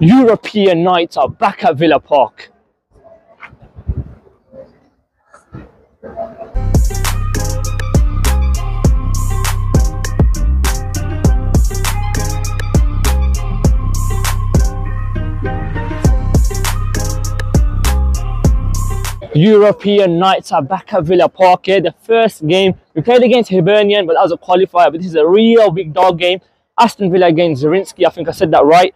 European nights are back at Villa Park. European nights are back at Villa Park here. The first game we played against Hibernian, but that was a qualifier. But this is a real big dog game. Aston Villa against Zrinjski. I think I said that right.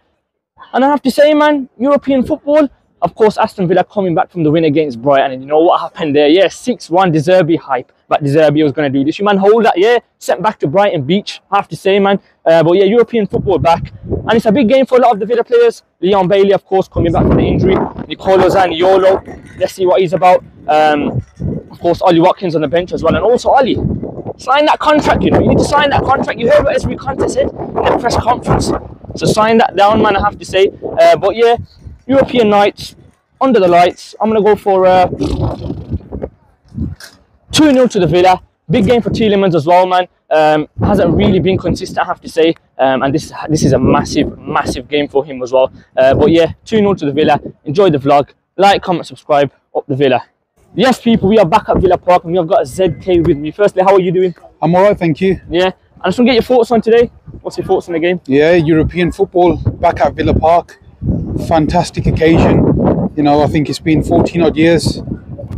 And I have to say, man, European football, of course, Aston Villa coming back from the win against Brighton. And you know what happened there? Yeah, 6-1 De hype. But De was going to do this. You man hold that, yeah. Sent back to Brighton Beach, I have to say, man. Uh, but yeah, European football back. And it's a big game for a lot of the Villa players. Leon Bailey, of course, coming back from the injury. Nicolo Zaniolo, let's see what he's about. Um, of course, Ollie Watkins on the bench as well. And also, Ollie, sign that contract, you know. You need to sign that contract. You heard what SB Conte said in the press conference. So sign that down, man, I have to say. Uh, but yeah, European nights, under the lights. I'm going to go for uh, 2-0 to the Villa. Big game for Tielemans as well, man. Um, hasn't really been consistent, I have to say. Um, and this this is a massive, massive game for him as well. Uh, but yeah, 2-0 to the Villa. Enjoy the vlog. Like, comment, subscribe. Up the Villa. Yes, people, we are back at Villa Park and we have got a ZK with me. Firstly, how are you doing? I'm all right, thank you. Yeah. I just want to get your thoughts on today. What's your thoughts on the game? Yeah, European football back at Villa Park. Fantastic occasion. You know, I think it's been 14 odd years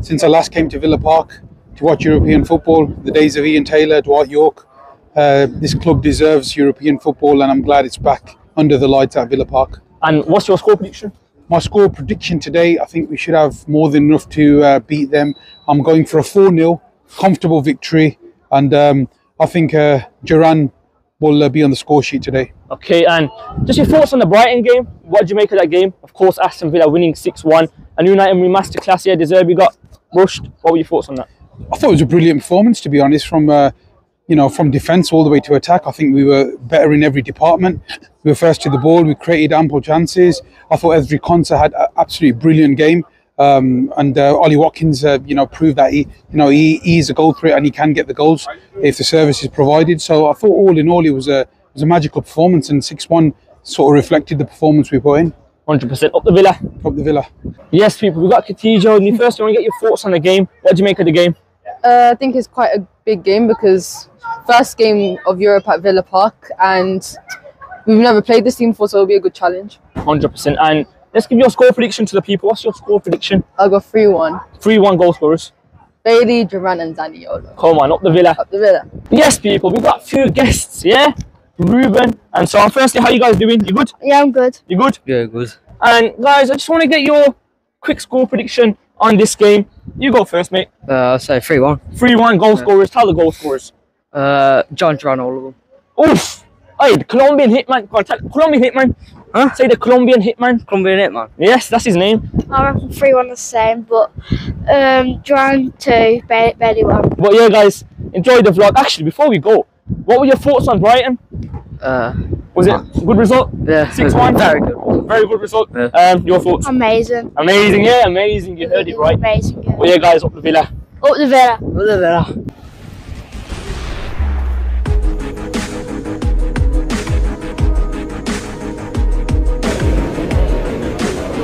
since I last came to Villa Park to watch European football. The days of Ian Taylor, Dwight Yorke. Uh, this club deserves European football, and I'm glad it's back under the lights at Villa Park. And what's your score prediction? My score prediction today, I think we should have more than enough to uh, beat them. I'm going for a 4 0, comfortable victory, and um, I think uh, Duran will uh, be on the score sheet today. Okay, and just your thoughts on the Brighton game. What did you make of that game? Of course, Aston Villa winning 6-1. And United masterclass here. De Zerbi got rushed. What were your thoughts on that? I thought it was a brilliant performance, to be honest, from uh, you know from defence all the way to attack. I think we were better in every department. We were first to the ball. We created ample chances. I thought Ezri Konsa had an absolutely brilliant game. Um, and uh, Ollie Watkins, uh, you know, proved that he, you know, he, he's a goal threat and he can get the goals if the service is provided. So I thought, all in all, it was a it was a magical performance, and six one sort of reflected the performance we put in. Hundred percent up the Villa. Up the Villa. Yes, people. We got Katijo. And first, I want to get your thoughts on the game. What do you make of the game? Uh, I think it's quite a big game because first game of Europe at Villa Park, and we've never played this team before, so it'll be a good challenge. Hundred percent. And let's give your score prediction to the people. What's your score prediction? I'll go three one. Three one goal scorers. Bailey, Duran, and Zaniolo. Come on, up the Villa. Up the Villa. Yes, people. We've got a few guests. Yeah. Ruben and so on. Firstly, how you guys doing? You good? Yeah, I'm good. You good? Yeah, good. And guys, I just want to get your quick score prediction on this game. You go first, mate. Uh, I'll say 3 1. 3 1 goal scorers. Tell the goal scorers. Uh, Jhon Duran, all of them. Oof! Hey, the Colombian hitman. Go on, Colombian hitman. Huh? Say the Colombian hitman. Colombian Hitman. Yes, that's his name. I reckon 3 1 the same, but um, Duran 2, Ba- Bailey 1. But yeah, guys, enjoy the vlog. Actually, before we go, what were your thoughts on Brighton? Uh, Was it a good result? yeah. 6-1? Very good. Very good result. Yeah. Um, your thoughts? Amazing. Amazing, yeah, amazing. You heard it right. Amazing. Yeah. But yeah, guys, up the Villa. Up the Villa. Up the that.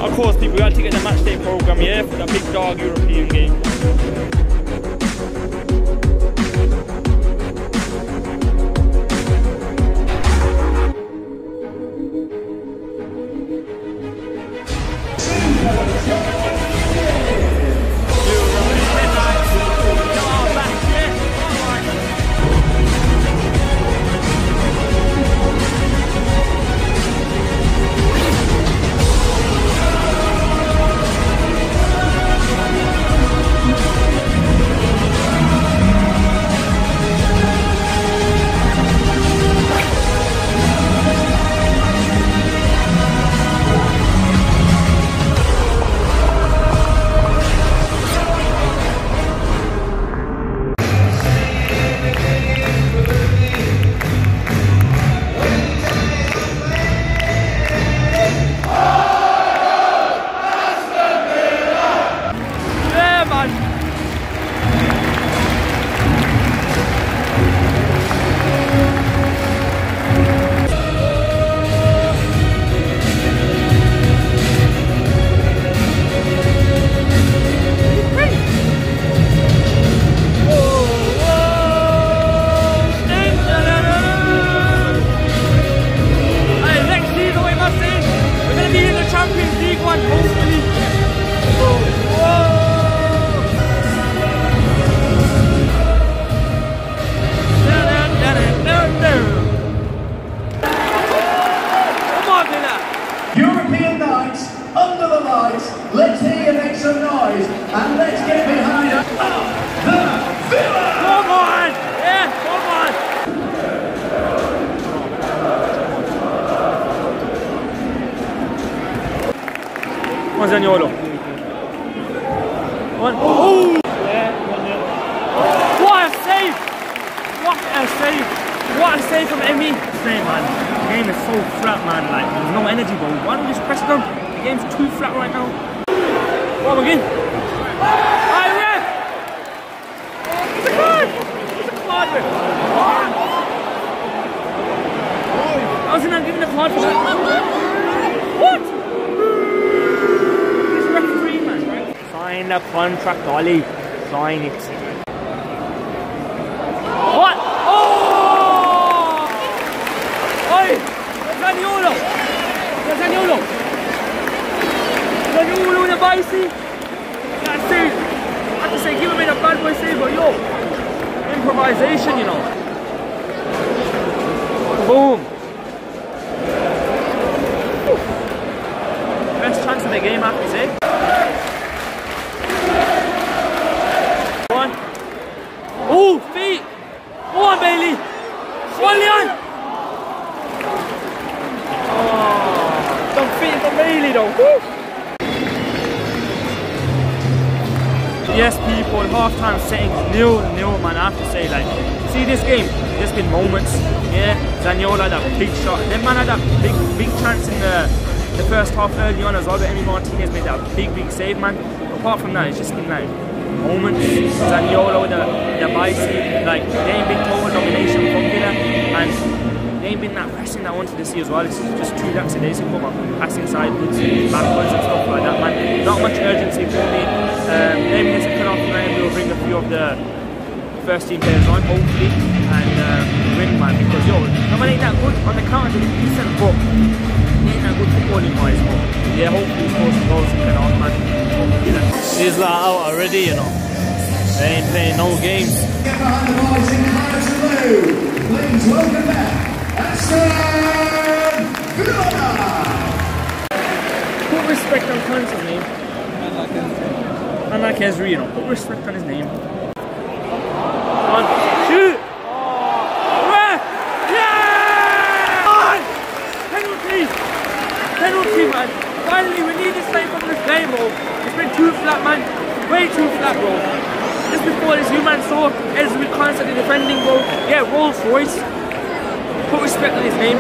Of course, we had to get the match day program here for the big dog European game. Lights. Let's hear you make some noise and let's get behind us. The Villa! Come on! Yeah, come on! One Zaniolo. One. Oh! What a save! What a save! What a save from Emi! Same man. The game is so flat, man. Like there's no energy, bro. Why don't we just press them? The game's too flat right now. Come again. Aye, ref! A a! I was not given a card for that. What? This referee, man. Sign the contract, Ollie. Sign it. Man. I have to say, like, see this game. There's been moments, yeah. Zaniolo had that big shot. Then man had that big big chance in the the first half early on as well. But Emi Martinez made that big big save, man. Apart from that, it's just been like moments. Zaniolo with the the bicycle, like they ain't been total domination from Villa, and they ain't been that pressing that I wanted to see as well. It's just too lackadaisical, man. Passing sideways, backwards and stuff like that, man. Not much urgency for me. Um, maybe this cut off tonight we'll bring a few of the first team players on, hopefully, and um, win, man. Because yo, no man ain't that good on the counter, they're decent, but they ain't that good footballing wise. But yeah, hopefully score some goals and get on, man. Hopefully, that's- These lot out already, you know. They ain't playing no games. Get behind the boys in claret blue. Please welcome back Aston Villa! Put respect on Khan's name. Unlike Ezri, you know, put respect on his name. On, shoot! Oh, ref! Yeah! On! Penalty! Penalty, man! Finally, we need this time from this game, bro. It's been too flat, man. Way too flat, bro. Just before this, you man saw Ezri constantly defending, bro. Yeah, Rolls Royce. Put respect on his name.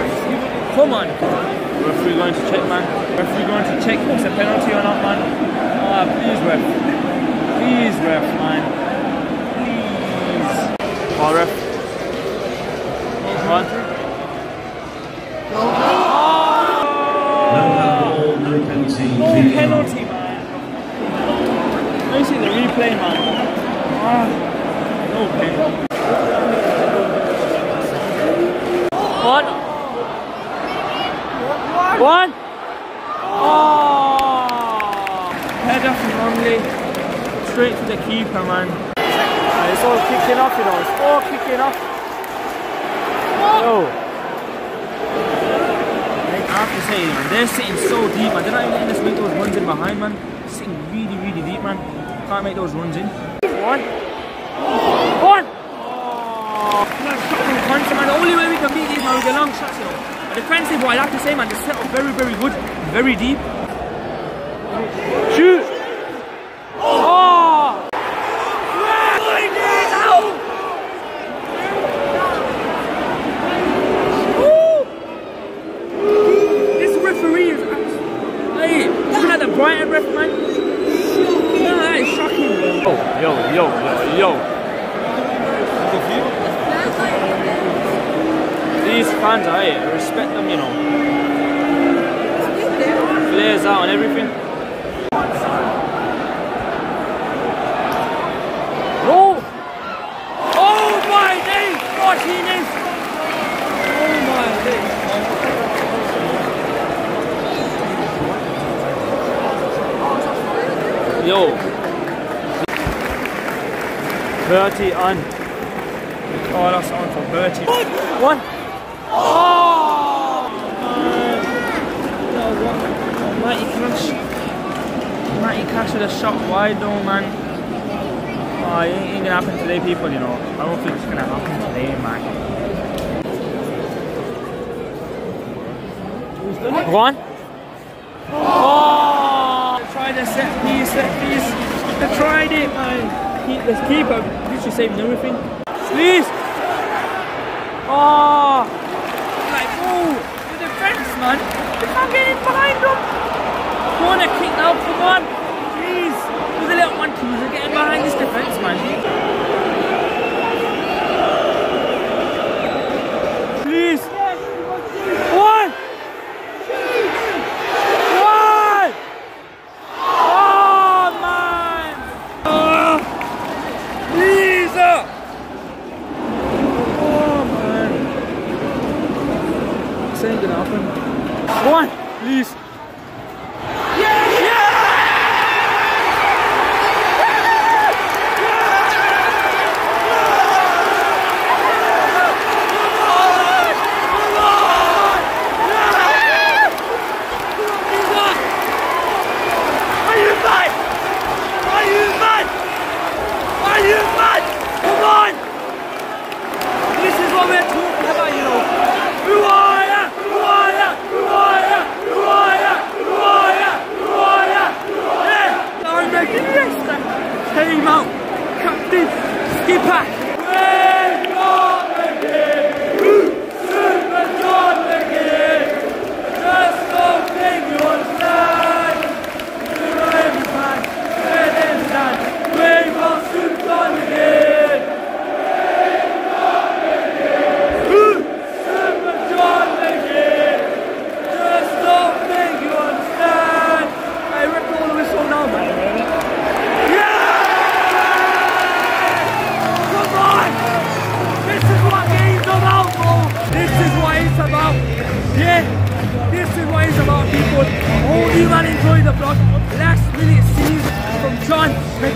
Come on. Referee going to check, man. Referee going to check if it's a penalty or not, man. Ah, please, ref. Please, ref, man. Please. Oh, ref. One. No penalty. No penalty, man. Let me see man. Ah, no penalty. One. One. Oh. Header from Lenglet. Straight to the keeper, man. Ah, It's all kicking off, you know. It's all kicking off. Yo. I have to say, man, they're sitting so deep, man. They're not even letting us make those runs in behind, man. Sitting really, really deep, man. Can't make those runs in. One. One. Oh, man. The only way we can beat these, man, with the long shots, you know. Defensive, what I have to say, man, they set up very, very good, very deep. Shoot. Oh. Yeah, out. Woo. This referee is hey, looking at the Brighton ref, man. Yeah, that is shocking, bro. Yo, yo, yo, yo, These fans, I respect them, you know. Flares out and everything. No! Oh my days! Martinez! Oh my days! Yo. Bertie on. Oh, that's on for Bertie. One. Oh! man. That was one. Cash with a shot wide though, man. Oh, it ain't, gonna happen today, people, you know. I don't think it's gonna happen today, man. Go on. Oh! Try the set piece, set piece. They tried it, man. Keep the keeper, literally saving everything. Please! Oh! Like, oh! The defense, man. They can't get in behind them. Corner kick now, come on. Please. With a little one, two, they're getting behind this defense, man.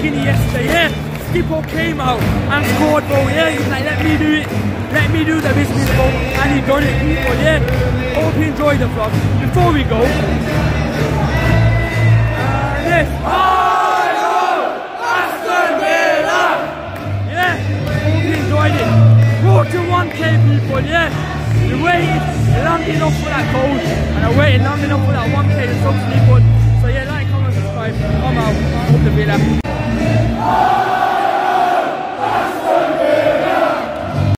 John yesterday. Yeah, Skippo came out and scored, bro. Yeah, he's like, let me do it. Let me do the business, bro. And he done it, people. Yeah, hope you enjoy the vlog. Before we go, uh, this. Aston Villa! Yeah, hope you enjoyed it. Go to 1K people, yeah. We waited long enough for that goal and I waited long enough for that 1K to subs people. So yeah, like, comment, subscribe. I'm out. Hope the Villa. Oh!